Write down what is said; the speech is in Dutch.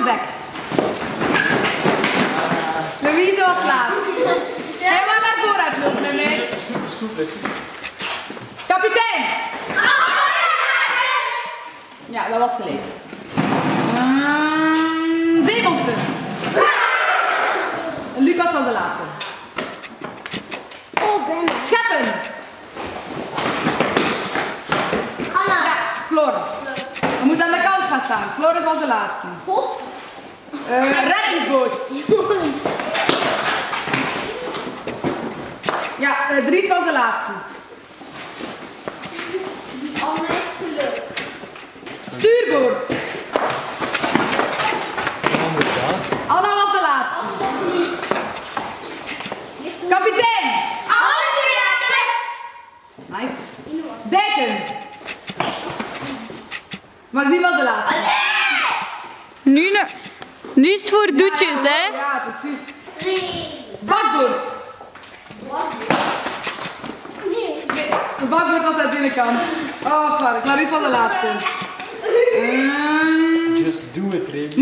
Wachterdek. Louise was laat. Helemaal naar Mitch. is goed, Leslie. Kapitein. Ja, dat was geleden. Mm, Zeemonster. Lucas was de laatste. Oh, Scheppen. Anna. Ja, Floor. We moeten aan de kant gaan staan. Floris was de laatste. Eh reddingsboot. Ja, eh, Dries was de laatste. Anna heeft geluk. Stuurboord. Anna was de laatste. Kapitein. Andreas. Nice. Dekken. Maxime was de laatste. Nu, ne- nu is het voor doetjes, hè? Ja, precies. Bakbord! Bakbord? Nee. De bakbord was aan de binnenkant. Oh, fuck. is was de laatste. Ehm, Just do it, Remy.